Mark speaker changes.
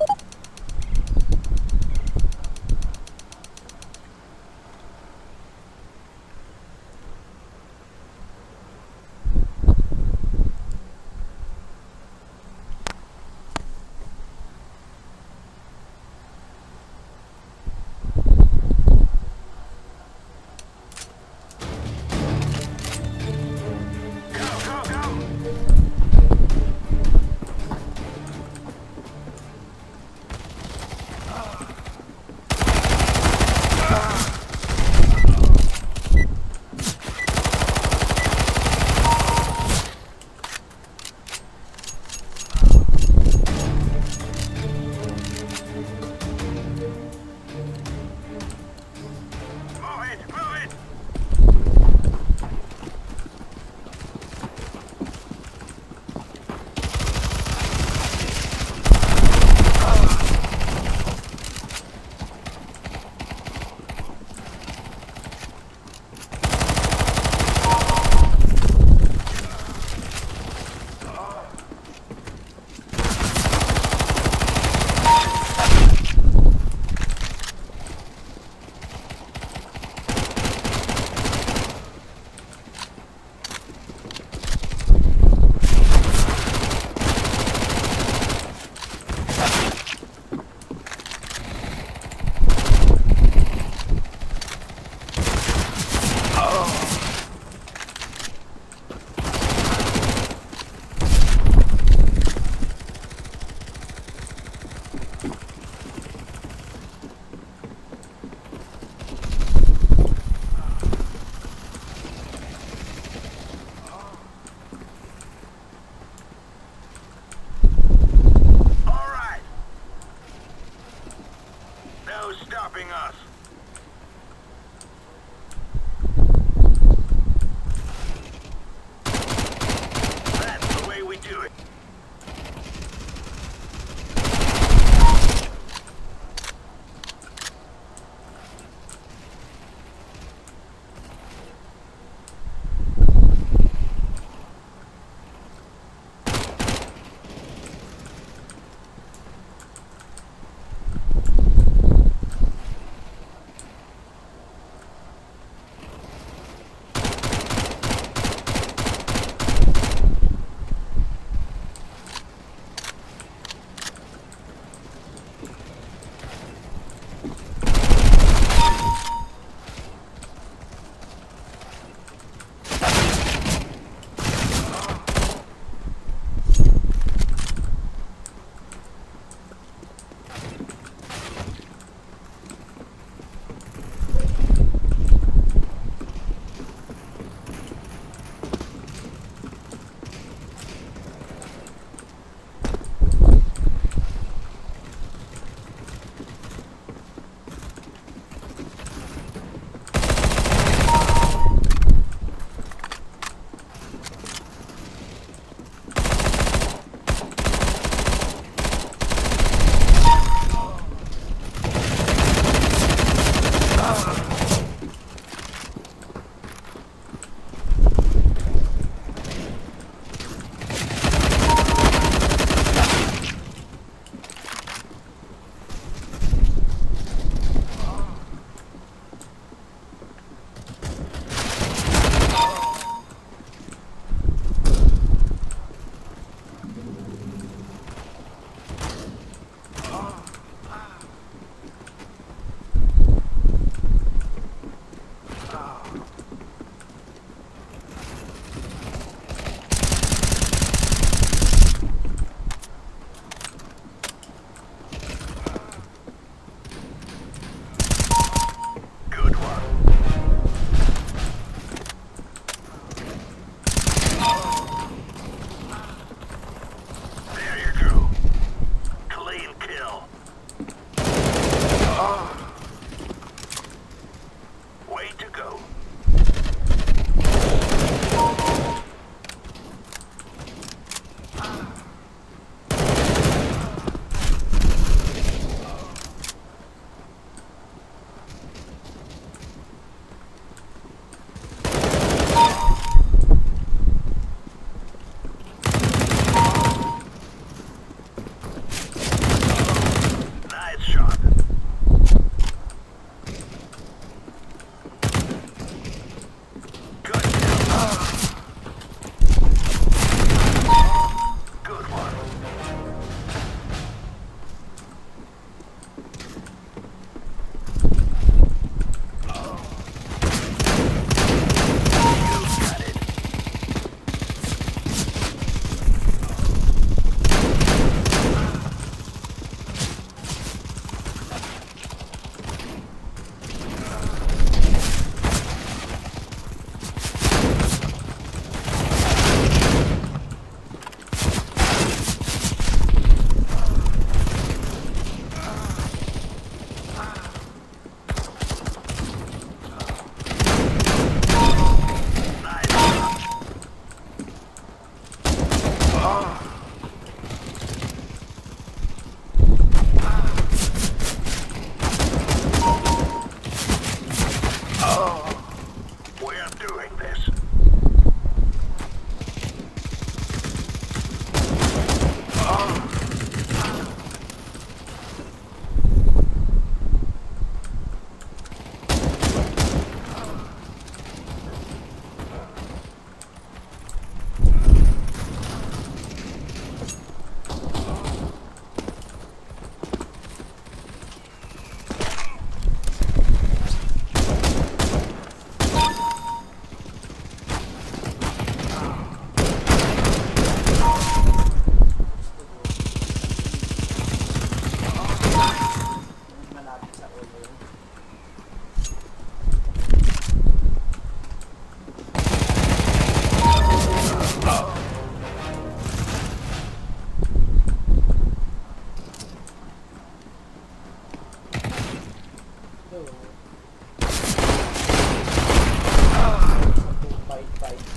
Speaker 1: you